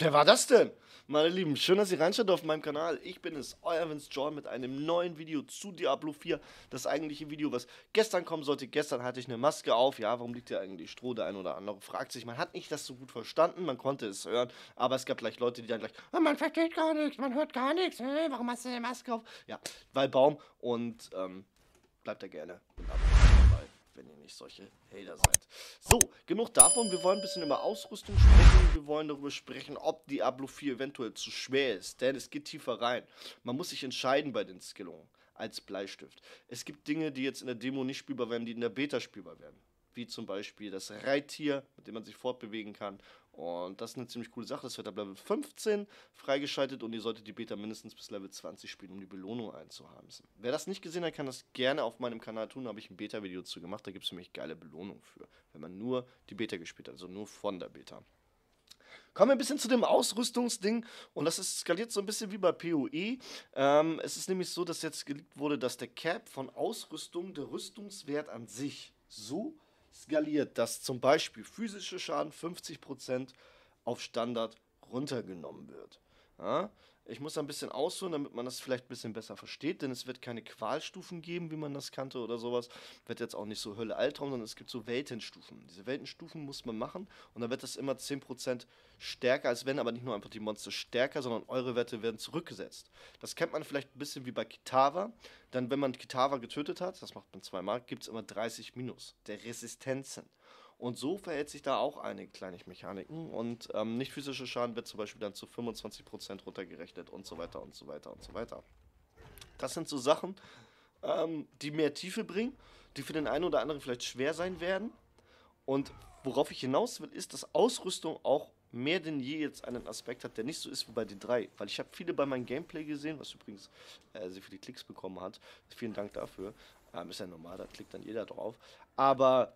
Wer war das denn? Meine Lieben, schön, dass ihr reinschaut auf meinem Kanal. Ich bin es, euer Vince John mit einem neuen Video zu Diablo 4. Das eigentliche Video, was gestern kommen sollte. Gestern hatte ich eine Maske auf. Ja, warum liegt hier eigentlich Stroh? Der ein oder andere fragt sich. Man hat nicht das so gut verstanden, man konnte es hören, aber es gab gleich Leute, die dann gleich, oh, man versteht gar nichts, man hört gar nichts. Hey, warum hast du eine Maske auf? Ja, weil Baum und ähm, bleibt da gerne wenn ihr nicht solche Hater seid. So, genug davon. Wir wollen ein bisschen über Ausrüstung sprechen. Wir wollen darüber sprechen, ob Diablo 4 eventuell zu schwer ist. Denn es geht tiefer rein. Man muss sich entscheiden bei den Skillungen als Bleistift. Es gibt Dinge, die jetzt in der Demo nicht spielbar werden, die in der Beta spielbar werden wie zum Beispiel das Reittier, mit dem man sich fortbewegen kann. Und das ist eine ziemlich coole Sache. Das wird ab Level 15 freigeschaltet und ihr solltet die Beta mindestens bis Level 20 spielen, um die Belohnung einzuhaben. Wer das nicht gesehen hat, kann das gerne auf meinem Kanal tun. Da habe ich ein Beta-Video zu gemacht. Da gibt es nämlich geile Belohnung für, wenn man nur die Beta gespielt hat, also nur von der Beta. Kommen wir ein bisschen zu dem Ausrüstungsding und das ist skaliert so ein bisschen wie bei PoE. Ähm, es ist nämlich so, dass jetzt geleakt wurde, dass der Cap von Ausrüstung, der Rüstungswert an sich so skaliert, dass zum Beispiel physische Schaden 50% auf Standard runtergenommen wird. Ja? Ich muss ein bisschen ausholen, damit man das vielleicht ein bisschen besser versteht, denn es wird keine Qualstufen geben, wie man das kannte oder sowas. Wird jetzt auch nicht so Hölle Altraum, sondern es gibt so Weltenstufen. Diese Weltenstufen muss man machen und dann wird das immer 10% stärker, als wenn aber nicht nur einfach die Monster stärker, sondern eure Werte werden zurückgesetzt. Das kennt man vielleicht ein bisschen wie bei Kitava. Dann, wenn man Kitava getötet hat, das macht man zweimal, gibt es immer 30 Minus der Resistenzen. Und so verhält sich da auch einige kleine Mechaniken. Und ähm, nicht physischer Schaden wird zum Beispiel dann zu 25% runtergerechnet und so weiter und so weiter und so weiter. Das sind so Sachen, ähm, die mehr Tiefe bringen, die für den einen oder anderen vielleicht schwer sein werden. Und worauf ich hinaus will, ist, dass Ausrüstung auch mehr denn je jetzt einen Aspekt hat, der nicht so ist wie bei den drei. Weil ich habe viele bei meinem Gameplay gesehen, was übrigens äh, sehr viele Klicks bekommen hat. Vielen Dank dafür. Ähm, ist ja normal, da klickt dann jeder drauf. Aber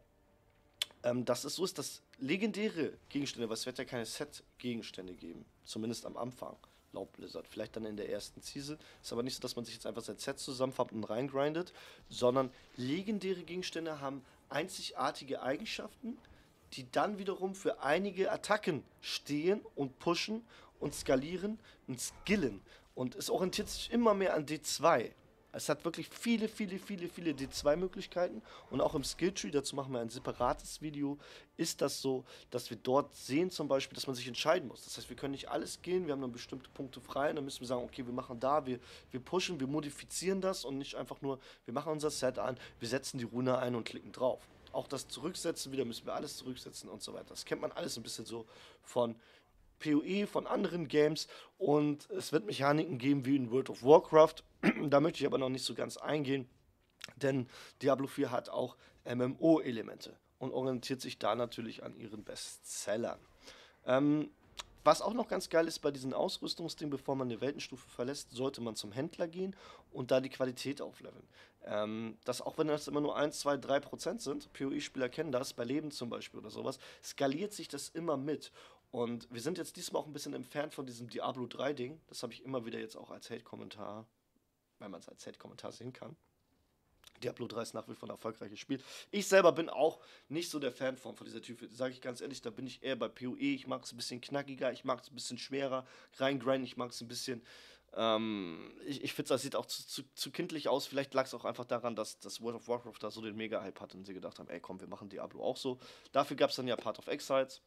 ähm, dass es so ist, dass legendäre Gegenstände, was wird ja keine Set-Gegenstände geben, zumindest am Anfang, laut Blizzard. Vielleicht dann in der ersten Season. Ist aber nicht so, dass man sich jetzt einfach sein Set zusammenfappt und reingrindet, sondern legendäre Gegenstände haben einzigartige Eigenschaften, die dann wiederum für einige Attacken stehen und pushen und skalieren und skillen. Und es orientiert sich immer mehr an D2. Es hat wirklich viele, viele, viele, viele D2-Möglichkeiten und auch im Skilltree, dazu machen wir ein separates Video, ist das so, dass wir dort sehen zum Beispiel, dass man sich entscheiden muss. Das heißt, wir können nicht alles gehen, wir haben dann bestimmte Punkte frei und dann müssen wir sagen, okay, wir machen da, wir, wir pushen, wir modifizieren das und nicht einfach nur, wir machen unser Set an, wir setzen die Rune ein und klicken drauf. Auch das Zurücksetzen wieder müssen wir alles zurücksetzen und so weiter. Das kennt man alles ein bisschen so von PoE, von anderen Games und es wird Mechaniken geben wie in World of Warcraft. Da möchte ich aber noch nicht so ganz eingehen, denn Diablo 4 hat auch MMO-Elemente und orientiert sich da natürlich an ihren Bestsellern. Ähm, was auch noch ganz geil ist bei diesen Ausrüstungsdingen, bevor man eine Weltenstufe verlässt, sollte man zum Händler gehen und da die Qualität aufleveln. Ähm, das auch wenn das immer nur 1, 2, 3 Prozent sind, PoE-Spieler kennen das, bei Leben zum Beispiel oder sowas, skaliert sich das immer mit. Und wir sind jetzt diesmal auch ein bisschen entfernt von diesem Diablo 3-Ding. Das habe ich immer wieder jetzt auch als Hate-Kommentar, wenn man es als Hate-Kommentar sehen kann. Diablo 3 ist nach wie vor ein erfolgreiches Spiel. Ich selber bin auch nicht so der Fan von, von dieser Typ. Sage ich ganz ehrlich, da bin ich eher bei PoE. Ich mag es ein bisschen knackiger, ich mag es ein bisschen schwerer reingrinden, ich mag es ein bisschen. Ähm, ich ich finde, das sieht auch zu, zu, zu kindlich aus. Vielleicht lag es auch einfach daran, dass das World of Warcraft da so den Mega-Hype hat und sie gedacht haben, ey komm, wir machen Diablo auch so. Dafür gab es dann ja Part of Exiles.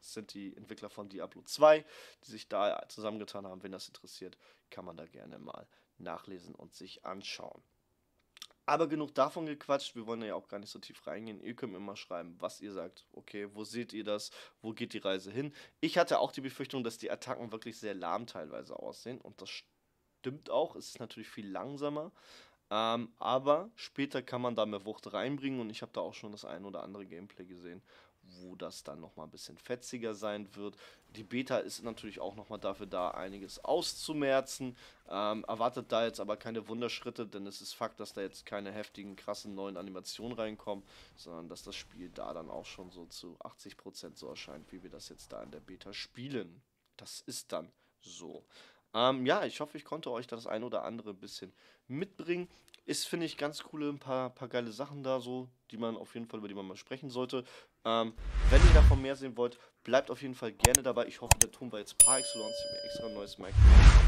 Das sind die Entwickler von Diablo 2, die sich da zusammengetan haben. Wenn das interessiert, kann man da gerne mal nachlesen und sich anschauen. Aber genug davon gequatscht. Wir wollen ja auch gar nicht so tief reingehen. Ihr könnt mir mal schreiben, was ihr sagt. Okay, wo seht ihr das? Wo geht die Reise hin? Ich hatte auch die Befürchtung, dass die Attacken wirklich sehr lahm teilweise aussehen. Und das stimmt auch. Es ist natürlich viel langsamer. Ähm, aber später kann man da mehr Wucht reinbringen. Und ich habe da auch schon das ein oder andere Gameplay gesehen, wo das dann nochmal ein bisschen fetziger sein wird. Die Beta ist natürlich auch nochmal dafür da, einiges auszumerzen. Ähm, erwartet da jetzt aber keine Wunderschritte, denn es ist Fakt, dass da jetzt keine heftigen, krassen neuen Animationen reinkommen, sondern dass das Spiel da dann auch schon so zu 80% so erscheint, wie wir das jetzt da in der Beta spielen. Das ist dann so. Ähm, ja, ich hoffe, ich konnte euch das ein oder andere ein bisschen mitbringen. Ist, finde ich, ganz coole, ein paar, paar geile Sachen da so, die man auf jeden Fall, über die man mal sprechen sollte. Ähm, wenn ihr davon mehr sehen wollt, bleibt auf jeden Fall gerne dabei. Ich hoffe, der Ton war jetzt par excellence. Ich habe mir extra ein neues Mic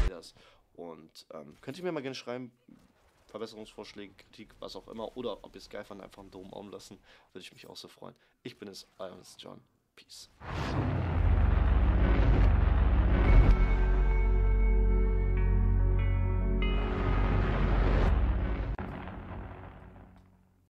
das. Und ähm, könnt ihr mir mal gerne schreiben, Verbesserungsvorschläge, Kritik, was auch immer, oder ob ihr es geil fand, einfach einen Daumen lassen. Würde ich mich auch so freuen. Ich bin es, euer John. Peace.